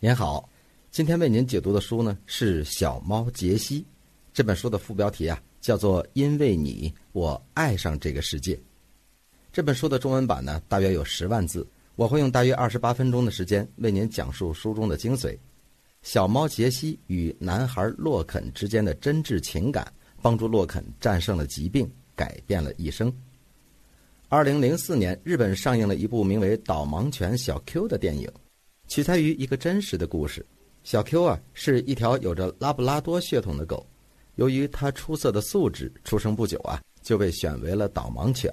您好，今天为您解读的书呢是《小猫杰西》这本书的副标题啊叫做《因为你，我爱上这个世界》。这本书的中文版呢大约有十万字，我会用大约二十八分钟的时间为您讲述书中的精髓。小猫杰西与男孩洛肯之间的真挚情感，帮助洛肯战胜了疾病，改变了一生。二零零四年，日本上映了一部名为《导盲犬小 Q》的电影。取材于一个真实的故事，小 Q 啊是一条有着拉布拉多血统的狗，由于它出色的素质，出生不久啊就被选为了导盲犬。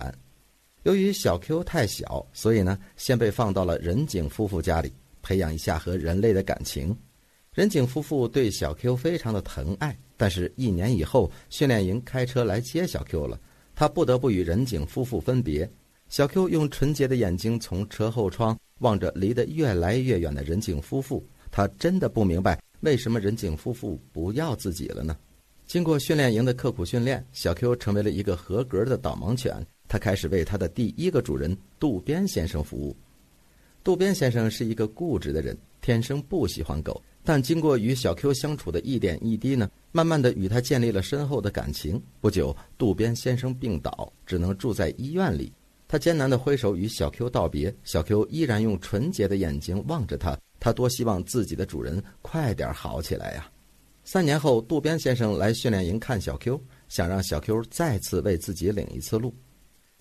由于小 Q 太小，所以呢先被放到了仁景夫妇家里，培养一下和人类的感情。仁景夫妇对小 Q 非常的疼爱，但是一年以后，训练营开车来接小 Q 了，他不得不与仁景夫妇分别。小 Q 用纯洁的眼睛从车后窗。望着离得越来越远的仁井夫妇，他真的不明白为什么仁井夫妇不要自己了呢？经过训练营的刻苦训练，小 Q 成为了一个合格的导盲犬。他开始为他的第一个主人渡边先生服务。渡边先生是一个固执的人，天生不喜欢狗，但经过与小 Q 相处的一点一滴呢，慢慢的与他建立了深厚的感情。不久，渡边先生病倒，只能住在医院里。他艰难地挥手与小 Q 道别，小 Q 依然用纯洁的眼睛望着他。他多希望自己的主人快点好起来呀！三年后，渡边先生来训练营看小 Q，想让小 Q 再次为自己领一次路。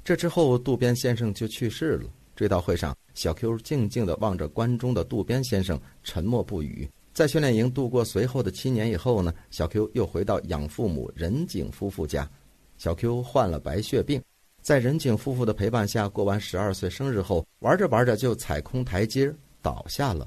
这之后，渡边先生就去世了。追悼会上，小 Q 静静地望着关中的渡边先生，沉默不语。在训练营度过随后的七年以后呢，小 Q 又回到养父母任景夫妇家。小 Q 患了白血病。在任井夫妇的陪伴下，过完十二岁生日后，玩着玩着就踩空台阶倒下了。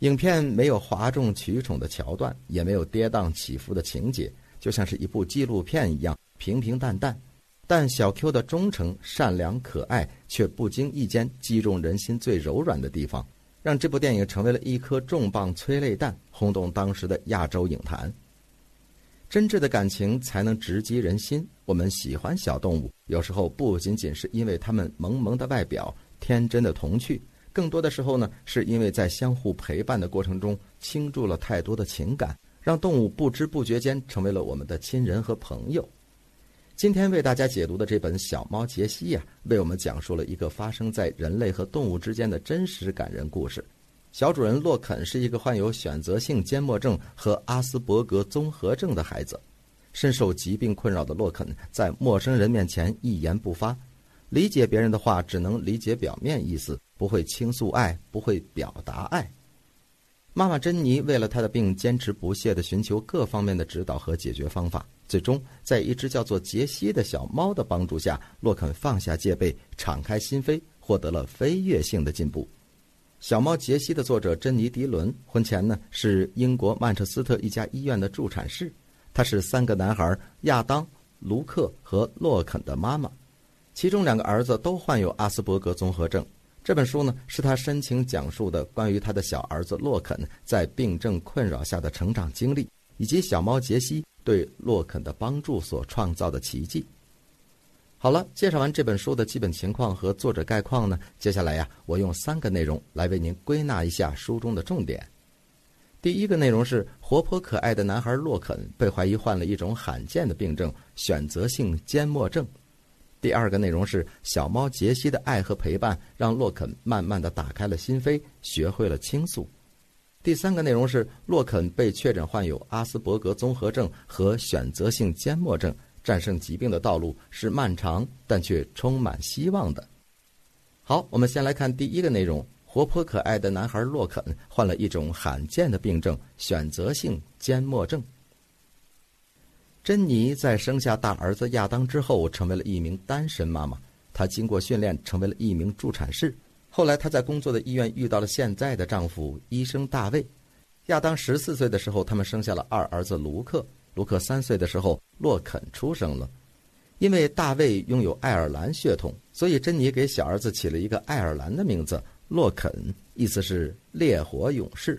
影片没有哗众取宠的桥段，也没有跌宕起伏的情节，就像是一部纪录片一样平平淡淡。但小 Q 的忠诚、善良、可爱，却不经意间击中人心最柔软的地方，让这部电影成为了一颗重磅催泪弹，轰动当时的亚洲影坛。真挚的感情才能直击人心。我们喜欢小动物，有时候不仅仅是因为它们萌萌的外表、天真的童趣，更多的时候呢，是因为在相互陪伴的过程中倾注了太多的情感，让动物不知不觉间成为了我们的亲人和朋友。今天为大家解读的这本《小猫杰西》呀，为我们讲述了一个发生在人类和动物之间的真实感人故事。小主人洛肯是一个患有选择性缄默症和阿斯伯格综合症的孩子，深受疾病困扰的洛肯在陌生人面前一言不发，理解别人的话只能理解表面意思，不会倾诉爱，不会表达爱。妈妈珍妮为了他的病坚持不懈地寻求各方面的指导和解决方法，最终在一只叫做杰西的小猫的帮助下，洛肯放下戒备，敞开心扉，获得了飞跃性的进步。小猫杰西的作者珍妮·迪伦婚前呢是英国曼彻斯特一家医院的助产士，她是三个男孩亚当、卢克和洛肯的妈妈，其中两个儿子都患有阿斯伯格综合症。这本书呢是他深情讲述的关于他的小儿子洛肯在病症困扰下的成长经历，以及小猫杰西对洛肯的帮助所创造的奇迹。好了，介绍完这本书的基本情况和作者概况呢，接下来呀，我用三个内容来为您归纳一下书中的重点。第一个内容是活泼可爱的男孩洛肯被怀疑患了一种罕见的病症——选择性缄默症。第二个内容是小猫杰西的爱和陪伴让洛肯慢慢的打开了心扉，学会了倾诉。第三个内容是洛肯被确诊患有阿斯伯格综合症和选择性缄默症。战胜疾病的道路是漫长，但却充满希望的。好，我们先来看第一个内容：活泼可爱的男孩洛肯患了一种罕见的病症——选择性缄默症。珍妮在生下大儿子亚当之后，成为了一名单身妈妈。她经过训练，成为了一名助产士。后来，她在工作的医院遇到了现在的丈夫医生大卫。亚当十四岁的时候，他们生下了二儿子卢克。卢克三岁的时候，洛肯出生了。因为大卫拥有爱尔兰血统，所以珍妮给小儿子起了一个爱尔兰的名字——洛肯，意思是烈火勇士。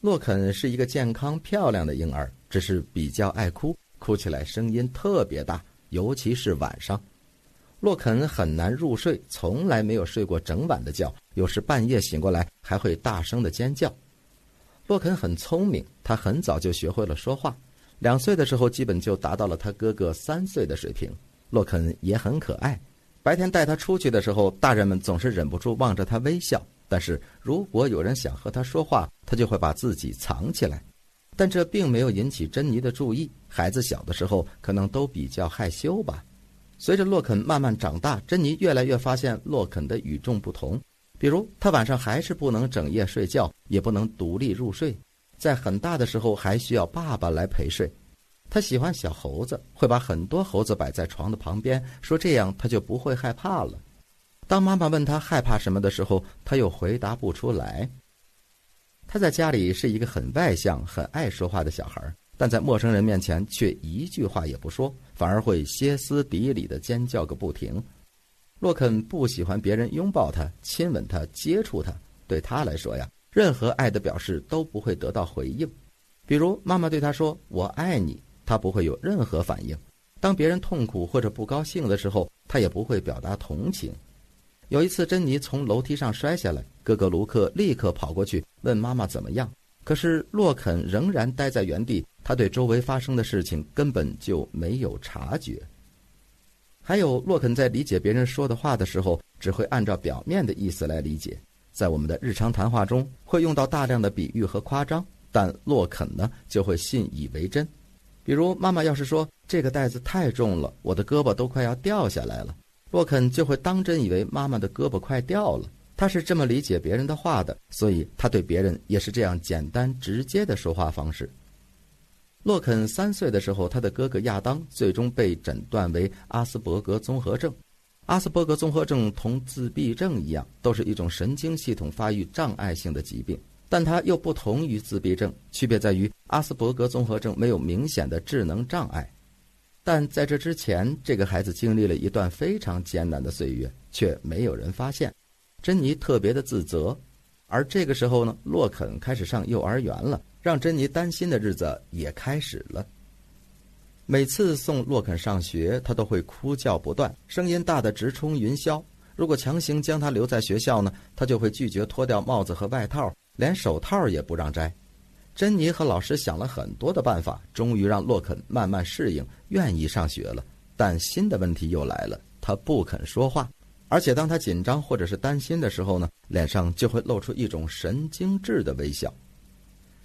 洛肯是一个健康漂亮的婴儿，只是比较爱哭，哭起来声音特别大，尤其是晚上。洛肯很难入睡，从来没有睡过整晚的觉，有时半夜醒过来还会大声的尖叫。洛肯很聪明，他很早就学会了说话，两岁的时候基本就达到了他哥哥三岁的水平。洛肯也很可爱，白天带他出去的时候，大人们总是忍不住望着他微笑。但是如果有人想和他说话，他就会把自己藏起来。但这并没有引起珍妮的注意。孩子小的时候可能都比较害羞吧。随着洛肯慢慢长大，珍妮越来越发现洛肯的与众不同。比如，他晚上还是不能整夜睡觉，也不能独立入睡，在很大的时候还需要爸爸来陪睡。他喜欢小猴子，会把很多猴子摆在床的旁边，说这样他就不会害怕了。当妈妈问他害怕什么的时候，他又回答不出来。他在家里是一个很外向、很爱说话的小孩，但在陌生人面前却一句话也不说，反而会歇斯底里的尖叫个不停。洛肯不喜欢别人拥抱他、亲吻他、接触他。对他来说呀，任何爱的表示都不会得到回应。比如妈妈对他说“我爱你”，他不会有任何反应；当别人痛苦或者不高兴的时候，他也不会表达同情。有一次，珍妮从楼梯上摔下来，哥哥卢克立刻跑过去问妈妈怎么样。可是洛肯仍然待在原地，他对周围发生的事情根本就没有察觉。还有，洛肯在理解别人说的话的时候，只会按照表面的意思来理解。在我们的日常谈话中，会用到大量的比喻和夸张，但洛肯呢，就会信以为真。比如，妈妈要是说这个袋子太重了，我的胳膊都快要掉下来了，洛肯就会当真以为妈妈的胳膊快掉了。他是这么理解别人的话的，所以他对别人也是这样简单直接的说话方式。洛肯三岁的时候，他的哥哥亚当最终被诊断为阿斯伯格综合症。阿斯伯格综合症同自闭症一样，都是一种神经系统发育障碍性的疾病，但它又不同于自闭症，区别在于阿斯伯格综合症没有明显的智能障碍。但在这之前，这个孩子经历了一段非常艰难的岁月，却没有人发现。珍妮特别的自责，而这个时候呢，洛肯开始上幼儿园了。让珍妮担心的日子也开始了。每次送洛肯上学，他都会哭叫不断，声音大得直冲云霄。如果强行将他留在学校呢，他就会拒绝脱掉帽子和外套，连手套也不让摘。珍妮和老师想了很多的办法，终于让洛肯慢慢适应，愿意上学了。但新的问题又来了，他不肯说话，而且当他紧张或者是担心的时候呢，脸上就会露出一种神经质的微笑。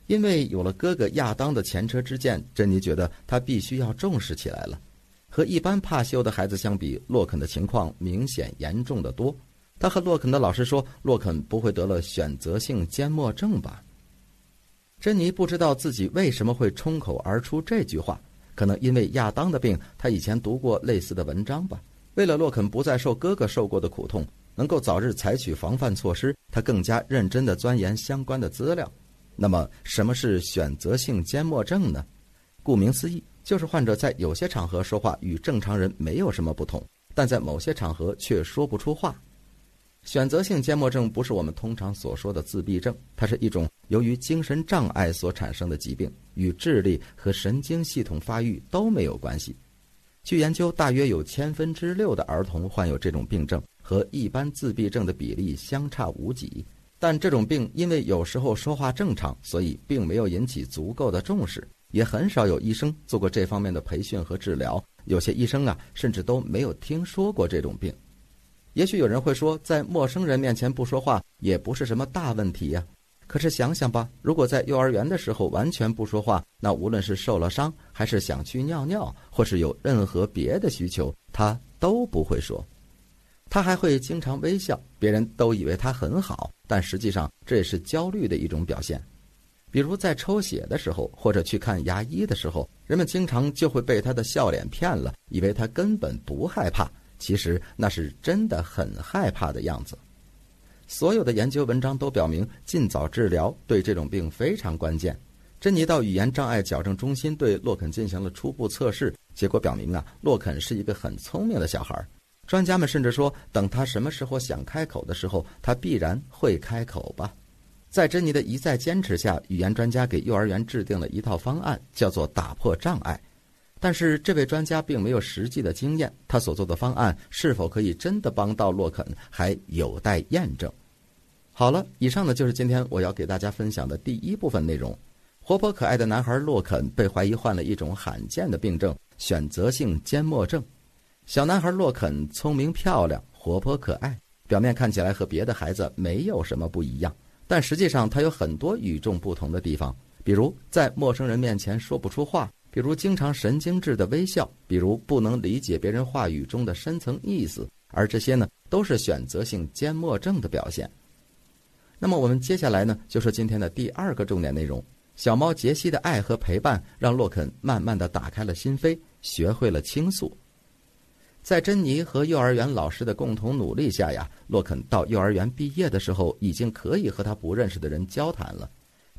因为有了哥哥亚当的前车之鉴，珍妮觉得他必须要重视起来了。和一般怕羞的孩子相比，洛肯的情况明显严重的多。他和洛肯的老师说：“洛肯不会得了选择性缄默症吧？”珍妮不知道自己为什么会冲口而出这句话，可能因为亚当的病，他以前读过类似的文章吧。为了洛肯不再受哥哥受过的苦痛，能够早日采取防范措施，他更加认真地钻研相关的资料。那么，什么是选择性缄默症呢？顾名思义，就是患者在有些场合说话与正常人没有什么不同，但在某些场合却说不出话。选择性缄默症不是我们通常所说的自闭症，它是一种由于精神障碍所产生的疾病，与智力和神经系统发育都没有关系。据研究，大约有千分之六的儿童患有这种病症，和一般自闭症的比例相差无几。但这种病因为有时候说话正常，所以并没有引起足够的重视，也很少有医生做过这方面的培训和治疗。有些医生啊，甚至都没有听说过这种病。也许有人会说，在陌生人面前不说话也不是什么大问题呀。可是想想吧，如果在幼儿园的时候完全不说话，那无论是受了伤，还是想去尿尿，或是有任何别的需求，他都不会说。他还会经常微笑，别人都以为他很好，但实际上这也是焦虑的一种表现。比如在抽血的时候，或者去看牙医的时候，人们经常就会被他的笑脸骗了，以为他根本不害怕，其实那是真的很害怕的样子。所有的研究文章都表明，尽早治疗对这种病非常关键。珍妮到语言障碍矫正中心对洛肯进行了初步测试，结果表明啊，洛肯是一个很聪明的小孩。专家们甚至说，等他什么时候想开口的时候，他必然会开口吧。在珍妮的一再坚持下，语言专家给幼儿园制定了一套方案，叫做“打破障碍”。但是，这位专家并没有实际的经验，他所做的方案是否可以真的帮到洛肯，还有待验证。好了，以上呢就是今天我要给大家分享的第一部分内容。活泼可爱的男孩洛肯被怀疑患了一种罕见的病症——选择性缄默症。小男孩洛肯聪明漂亮、活泼可爱，表面看起来和别的孩子没有什么不一样，但实际上他有很多与众不同的地方，比如在陌生人面前说不出话，比如经常神经质的微笑，比如不能理解别人话语中的深层意思，而这些呢，都是选择性缄默症的表现。那么我们接下来呢，就说今天的第二个重点内容：小猫杰西的爱和陪伴，让洛肯慢慢的打开了心扉，学会了倾诉。在珍妮和幼儿园老师的共同努力下呀，洛肯到幼儿园毕业的时候，已经可以和他不认识的人交谈了。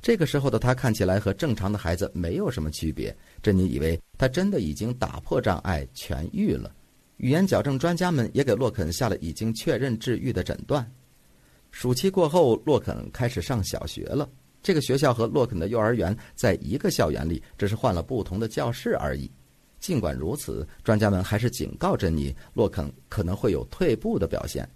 这个时候的他看起来和正常的孩子没有什么区别。珍妮以为他真的已经打破障碍，痊愈了。语言矫正专家们也给洛肯下了已经确认治愈的诊断。暑期过后，洛肯开始上小学了。这个学校和洛肯的幼儿园在一个校园里，只是换了不同的教室而已。尽管如此，专家们还是警告珍妮，洛肯可能会有退步的表现。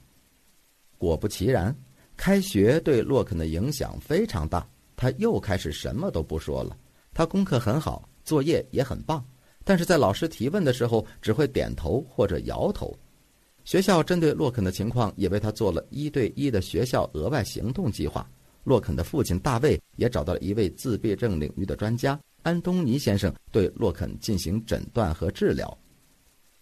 果不其然，开学对洛肯的影响非常大。他又开始什么都不说了。他功课很好，作业也很棒，但是在老师提问的时候，只会点头或者摇头。学校针对洛肯的情况，也为他做了一对一的学校额外行动计划。洛肯的父亲大卫也找到了一位自闭症领域的专家安东尼先生，对洛肯进行诊断和治疗。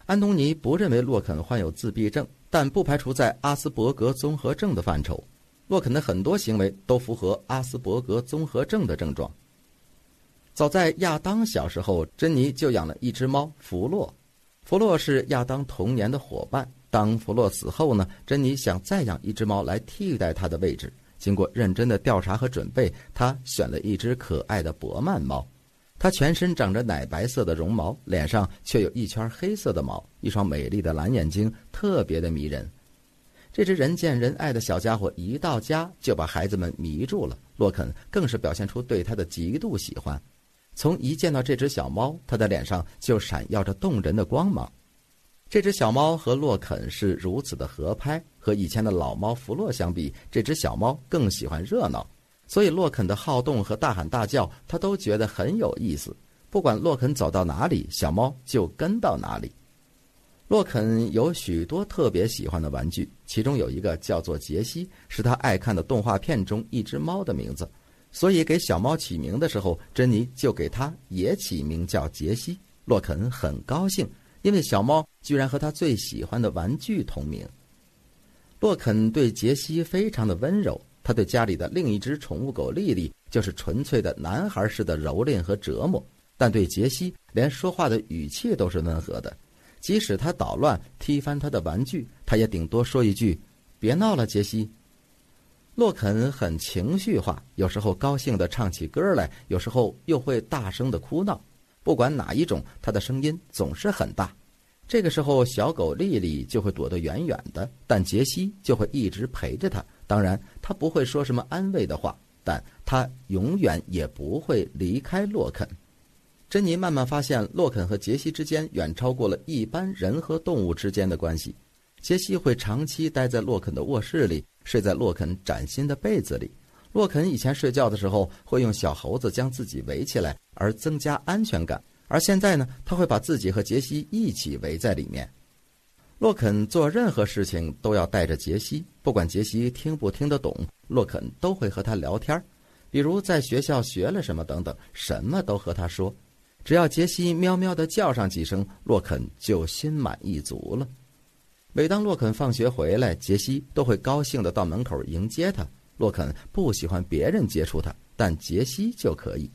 安东尼不认为洛肯患有自闭症，但不排除在阿斯伯格综合症的范畴。洛肯的很多行为都符合阿斯伯格综合症的症状。早在亚当小时候，珍妮就养了一只猫弗洛。弗洛是亚当童年的伙伴。当弗洛死后呢，珍妮想再养一只猫来替代他的位置。经过认真的调查和准备，她选了一只可爱的伯曼猫。它全身长着奶白色的绒毛，脸上却有一圈黑色的毛，一双美丽的蓝眼睛特别的迷人。这只人见人爱的小家伙一到家就把孩子们迷住了。洛肯更是表现出对它的极度喜欢。从一见到这只小猫，他的脸上就闪耀着动人的光芒。这只小猫和洛肯是如此的合拍，和以前的老猫弗洛相比，这只小猫更喜欢热闹，所以洛肯的好动和大喊大叫，他都觉得很有意思。不管洛肯走到哪里，小猫就跟到哪里。洛肯有许多特别喜欢的玩具，其中有一个叫做杰西，是他爱看的动画片中一只猫的名字，所以给小猫起名的时候，珍妮就给它也起名叫杰西。洛肯很高兴。因为小猫居然和他最喜欢的玩具同名，洛肯对杰西非常的温柔。他对家里的另一只宠物狗丽丽就是纯粹的男孩式的蹂躏和折磨，但对杰西连说话的语气都是温和的。即使他捣乱踢翻他的玩具，他也顶多说一句：“别闹了，杰西。”洛肯很情绪化，有时候高兴的唱起歌来，有时候又会大声的哭闹。不管哪一种，他的声音总是很大。这个时候，小狗丽丽就会躲得远远的，但杰西就会一直陪着他。当然，他不会说什么安慰的话，但他永远也不会离开洛肯。珍妮慢慢发现，洛肯和杰西之间远超过了一般人和动物之间的关系。杰西会长期待在洛肯的卧室里，睡在洛肯崭新的被子里。洛肯以前睡觉的时候会用小猴子将自己围起来，而增加安全感。而现在呢，他会把自己和杰西一起围在里面。洛肯做任何事情都要带着杰西，不管杰西听不听得懂，洛肯都会和他聊天比如在学校学了什么等等，什么都和他说。只要杰西喵喵地叫上几声，洛肯就心满意足了。每当洛肯放学回来，杰西都会高兴地到门口迎接他。洛肯不喜欢别人接触他，但杰西就可以。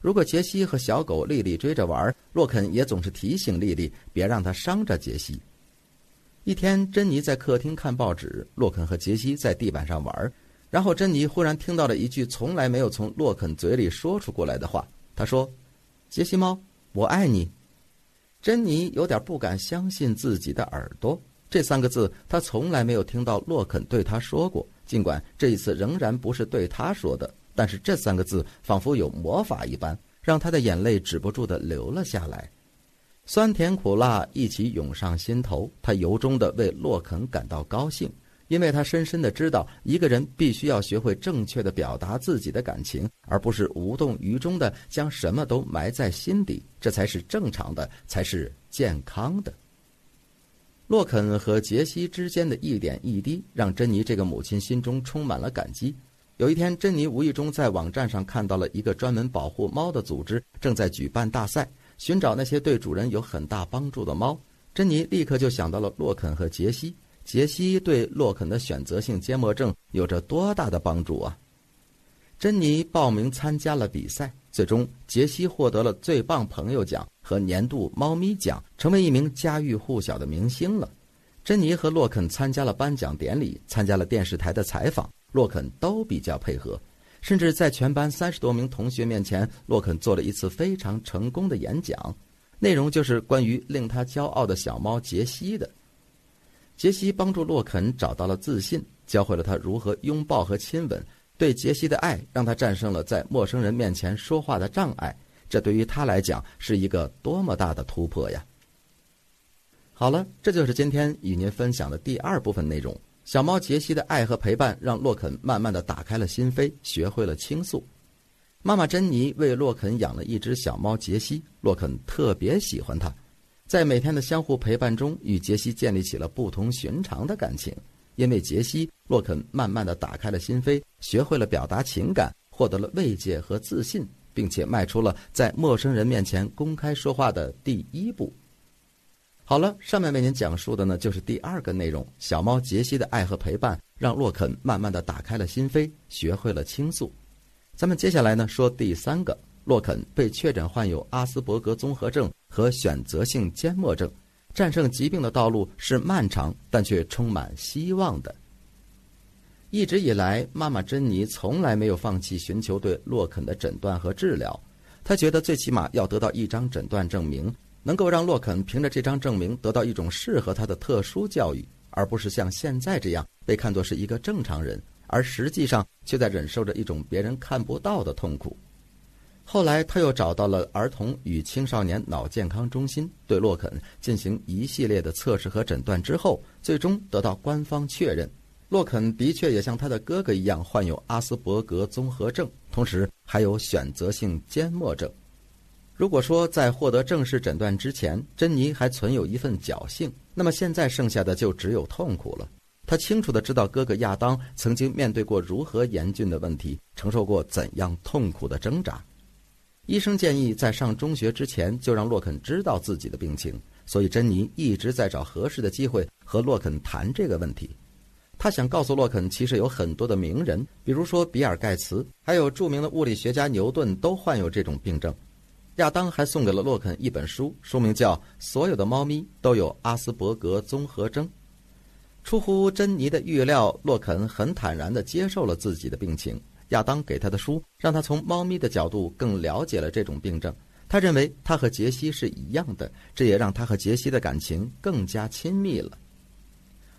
如果杰西和小狗丽丽追着玩，洛肯也总是提醒丽丽别让他伤着杰西。一天，珍妮在客厅看报纸，洛肯和杰西在地板上玩。然后，珍妮忽然听到了一句从来没有从洛肯嘴里说出过来的话。他说：“杰西猫，我爱你。”珍妮有点不敢相信自己的耳朵，这三个字她从来没有听到洛肯对她说过。尽管这一次仍然不是对他说的，但是这三个字仿佛有魔法一般，让她的眼泪止不住的流了下来，酸甜苦辣一起涌上心头。他由衷的为洛肯感到高兴，因为他深深的知道，一个人必须要学会正确的表达自己的感情，而不是无动于衷的将什么都埋在心底，这才是正常的，才是健康的。洛肯和杰西之间的一点一滴，让珍妮这个母亲心中充满了感激。有一天，珍妮无意中在网站上看到了一个专门保护猫的组织正在举办大赛，寻找那些对主人有很大帮助的猫。珍妮立刻就想到了洛肯和杰西。杰西对洛肯的选择性缄默症有着多大的帮助啊！珍妮报名参加了比赛，最终杰西获得了最棒朋友奖和年度猫咪奖，成为一名家喻户晓的明星了。珍妮和洛肯参加了颁奖典礼，参加了电视台的采访，洛肯都比较配合，甚至在全班三十多名同学面前，洛肯做了一次非常成功的演讲，内容就是关于令他骄傲的小猫杰西的。杰西帮助洛肯找到了自信，教会了他如何拥抱和亲吻。对杰西的爱让他战胜了在陌生人面前说话的障碍，这对于他来讲是一个多么大的突破呀！好了，这就是今天与您分享的第二部分内容。小猫杰西的爱和陪伴让洛肯慢慢的打开了心扉，学会了倾诉。妈妈珍妮为洛肯养了一只小猫杰西，洛肯特别喜欢它。在每天的相互陪伴中，与杰西建立起了不同寻常的感情。因为杰西，洛肯慢慢的打开了心扉，学会了表达情感，获得了慰藉和自信，并且迈出了在陌生人面前公开说话的第一步。好了，上面为您讲述的呢，就是第二个内容：小猫杰西的爱和陪伴，让洛肯慢慢的打开了心扉，学会了倾诉。咱们接下来呢，说第三个。洛肯被确诊患有阿斯伯格综合症和选择性缄默症，战胜疾病的道路是漫长，但却充满希望的。一直以来，妈妈珍妮从来没有放弃寻求对洛肯的诊断和治疗。她觉得最起码要得到一张诊断证明，能够让洛肯凭着这张证明得到一种适合他的特殊教育，而不是像现在这样被看作是一个正常人，而实际上却在忍受着一种别人看不到的痛苦。后来，他又找到了儿童与青少年脑健康中心，对洛肯进行一系列的测试和诊断之后，最终得到官方确认，洛肯的确也像他的哥哥一样患有阿斯伯格综合症，同时还有选择性缄默症。如果说在获得正式诊断之前，珍妮还存有一份侥幸，那么现在剩下的就只有痛苦了。他清楚的知道哥哥亚当曾经面对过如何严峻的问题，承受过怎样痛苦的挣扎。医生建议在上中学之前就让洛肯知道自己的病情，所以珍妮一直在找合适的机会和洛肯谈这个问题。他想告诉洛肯，其实有很多的名人，比如说比尔盖茨，还有著名的物理学家牛顿，都患有这种病症。亚当还送给了洛肯一本书，书名叫《所有的猫咪都有阿斯伯格综合征》。出乎珍妮的预料，洛肯很坦然地接受了自己的病情。亚当给他的书，让他从猫咪的角度更了解了这种病症。他认为他和杰西是一样的，这也让他和杰西的感情更加亲密了。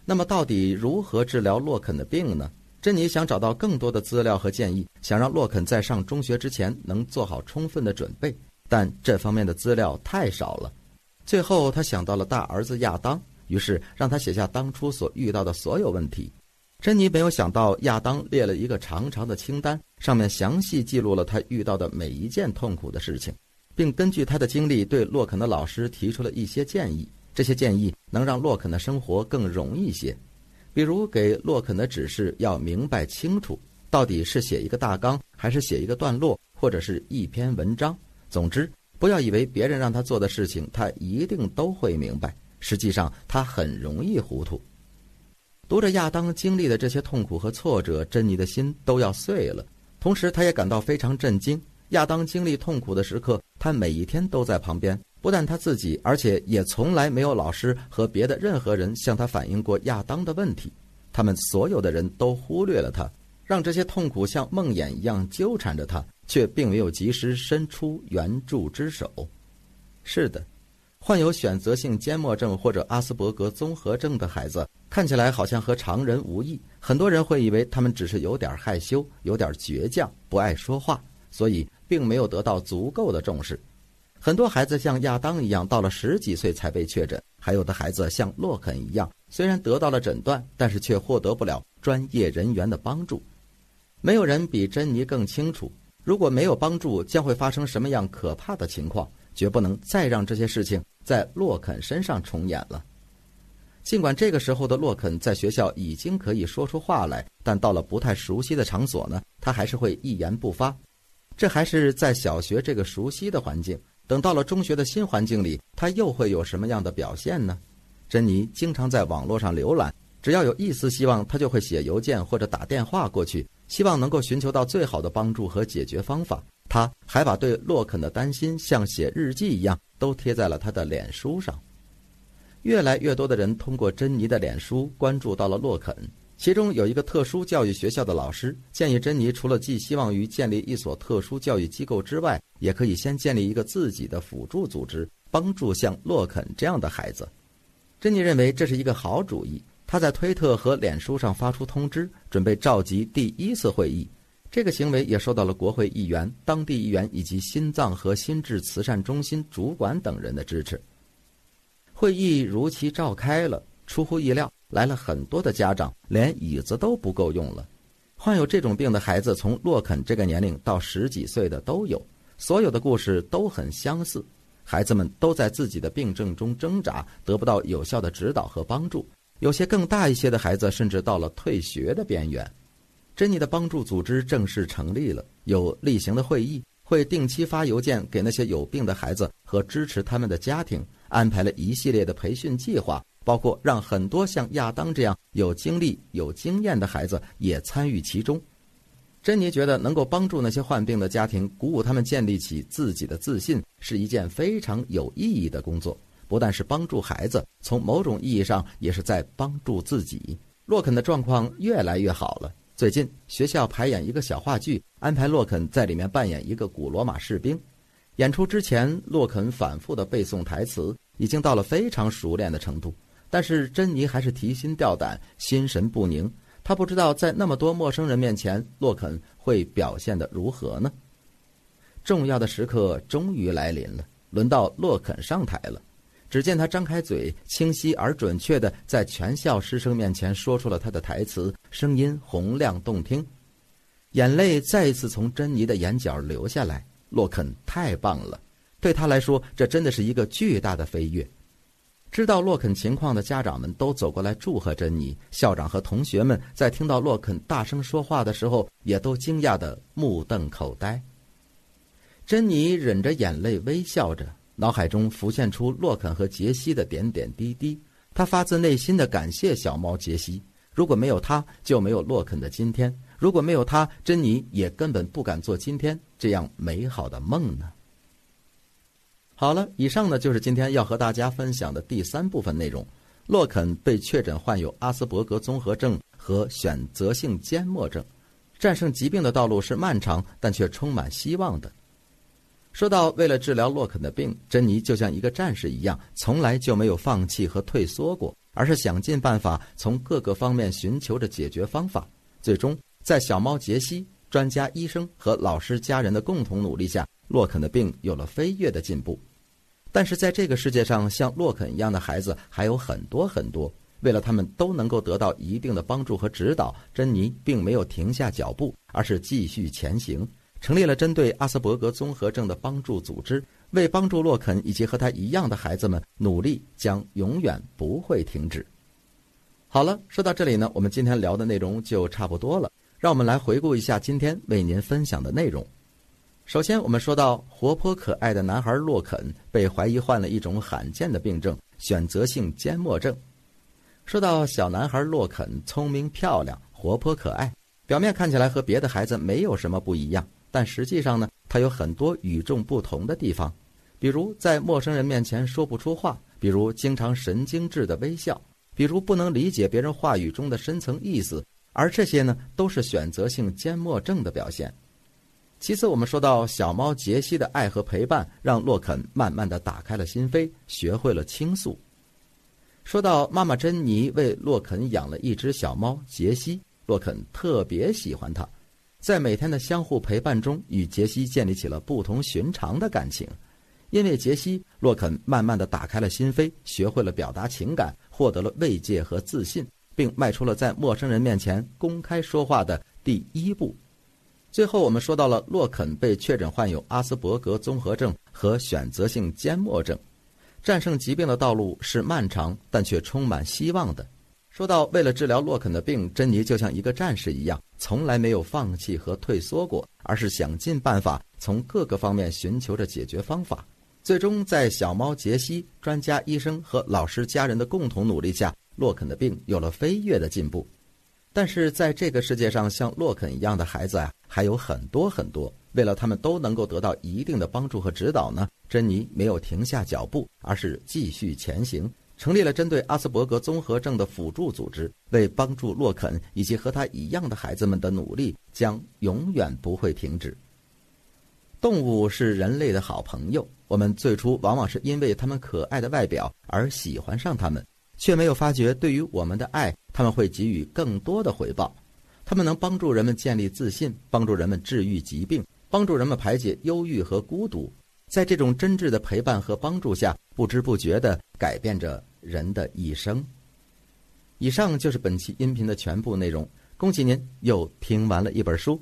那么，到底如何治疗洛肯的病呢？珍妮想找到更多的资料和建议，想让洛肯在上中学之前能做好充分的准备，但这方面的资料太少了。最后，他想到了大儿子亚当，于是让他写下当初所遇到的所有问题。珍妮没有想到，亚当列了一个长长的清单，上面详细记录了他遇到的每一件痛苦的事情，并根据他的经历对洛肯的老师提出了一些建议。这些建议能让洛肯的生活更容易些，比如给洛肯的指示要明白清楚，到底是写一个大纲，还是写一个段落，或者是一篇文章。总之，不要以为别人让他做的事情，他一定都会明白。实际上，他很容易糊涂。读着亚当经历的这些痛苦和挫折，珍妮的心都要碎了。同时，他也感到非常震惊。亚当经历痛苦的时刻，他每一天都在旁边。不但他自己，而且也从来没有老师和别的任何人向他反映过亚当的问题。他们所有的人都忽略了他，让这些痛苦像梦魇一样纠缠着他，却并没有及时伸出援助之手。是的。患有选择性缄默症或者阿斯伯格综合症的孩子，看起来好像和常人无异。很多人会以为他们只是有点害羞、有点倔强、不爱说话，所以并没有得到足够的重视。很多孩子像亚当一样，到了十几岁才被确诊；还有的孩子像洛肯一样，虽然得到了诊断，但是却获得不了专业人员的帮助。没有人比珍妮更清楚，如果没有帮助，将会发生什么样可怕的情况。绝不能再让这些事情在洛肯身上重演了。尽管这个时候的洛肯在学校已经可以说出话来，但到了不太熟悉的场所呢，他还是会一言不发。这还是在小学这个熟悉的环境。等到了中学的新环境里，他又会有什么样的表现呢？珍妮经常在网络上浏览，只要有一丝希望，他就会写邮件或者打电话过去，希望能够寻求到最好的帮助和解决方法。他还把对洛肯的担心像写日记一样都贴在了他的脸书上。越来越多的人通过珍妮的脸书关注到了洛肯。其中有一个特殊教育学校的老师建议珍妮，除了寄希望于建立一所特殊教育机构之外，也可以先建立一个自己的辅助组织，帮助像洛肯这样的孩子。珍妮认为这是一个好主意，他在推特和脸书上发出通知，准备召集第一次会议。这个行为也受到了国会议员、当地议员以及心脏和心智慈善中心主管等人的支持。会议如期召开了，出乎意料。来了很多的家长，连椅子都不够用了。患有这种病的孩子，从洛肯这个年龄到十几岁的都有，所有的故事都很相似。孩子们都在自己的病症中挣扎，得不到有效的指导和帮助。有些更大一些的孩子，甚至到了退学的边缘。珍妮的帮助组织正式成立了，有例行的会议，会定期发邮件给那些有病的孩子和支持他们的家庭，安排了一系列的培训计划。包括让很多像亚当这样有经历、有经验的孩子也参与其中。珍妮觉得能够帮助那些患病的家庭，鼓舞他们建立起自己的自信，是一件非常有意义的工作。不但是帮助孩子，从某种意义上也是在帮助自己。洛肯的状况越来越好了。最近学校排演一个小话剧，安排洛肯在里面扮演一个古罗马士兵。演出之前，洛肯反复的背诵台词，已经到了非常熟练的程度。但是珍妮还是提心吊胆、心神不宁。她不知道在那么多陌生人面前，洛肯会表现得如何呢？重要的时刻终于来临了，轮到洛肯上台了。只见他张开嘴，清晰而准确地在全校师生面前说出了他的台词，声音洪亮动听。眼泪再一次从珍妮的眼角流下来。洛肯太棒了，对他来说，这真的是一个巨大的飞跃。知道洛肯情况的家长们都走过来祝贺珍妮。校长和同学们在听到洛肯大声说话的时候，也都惊讶的目瞪口呆。珍妮忍着眼泪微笑着，脑海中浮现出洛肯和杰西的点点滴滴。他发自内心的感谢小猫杰西。如果没有他，就没有洛肯的今天；如果没有他，珍妮也根本不敢做今天这样美好的梦呢。好了，以上呢就是今天要和大家分享的第三部分内容。洛肯被确诊患有阿斯伯格综合症和选择性缄默症，战胜疾病的道路是漫长，但却充满希望的。说到为了治疗洛肯的病，珍妮就像一个战士一样，从来就没有放弃和退缩过，而是想尽办法从各个方面寻求着解决方法。最终，在小猫杰西、专家医生和老师家人的共同努力下，洛肯的病有了飞跃的进步。但是在这个世界上，像洛肯一样的孩子还有很多很多。为了他们都能够得到一定的帮助和指导，珍妮并没有停下脚步，而是继续前行，成立了针对阿斯伯格综合症的帮助组织，为帮助洛肯以及和他一样的孩子们努力，将永远不会停止。好了，说到这里呢，我们今天聊的内容就差不多了。让我们来回顾一下今天为您分享的内容。首先，我们说到活泼可爱的男孩洛肯被怀疑患了一种罕见的病症——选择性缄默症。说到小男孩洛肯聪明漂亮、活泼可爱，表面看起来和别的孩子没有什么不一样，但实际上呢，他有很多与众不同的地方，比如在陌生人面前说不出话，比如经常神经质的微笑，比如不能理解别人话语中的深层意思，而这些呢，都是选择性缄默症的表现。其次，我们说到小猫杰西的爱和陪伴，让洛肯慢慢的打开了心扉，学会了倾诉。说到妈妈珍妮为洛肯养了一只小猫杰西，洛肯特别喜欢它，在每天的相互陪伴中，与杰西建立起了不同寻常的感情。因为杰西，洛肯慢慢的打开了心扉，学会了表达情感，获得了慰藉和自信，并迈出了在陌生人面前公开说话的第一步。最后，我们说到了洛肯被确诊患有阿斯伯格综合症和选择性缄默症。战胜疾病的道路是漫长，但却充满希望的。说到为了治疗洛肯的病，珍妮就像一个战士一样，从来没有放弃和退缩过，而是想尽办法从各个方面寻求着解决方法。最终，在小猫杰西、专家、医生和老师家人的共同努力下，洛肯的病有了飞跃的进步。但是，在这个世界上，像洛肯一样的孩子啊，还有很多很多。为了他们都能够得到一定的帮助和指导呢，珍妮没有停下脚步，而是继续前行，成立了针对阿斯伯格综合症的辅助组织，为帮助洛肯以及和他一样的孩子们的努力将永远不会停止。动物是人类的好朋友，我们最初往往是因为它们可爱的外表而喜欢上它们。却没有发觉，对于我们的爱，他们会给予更多的回报。他们能帮助人们建立自信，帮助人们治愈疾病，帮助人们排解忧郁和孤独。在这种真挚的陪伴和帮助下，不知不觉的改变着人的一生。以上就是本期音频的全部内容。恭喜您又听完了一本书。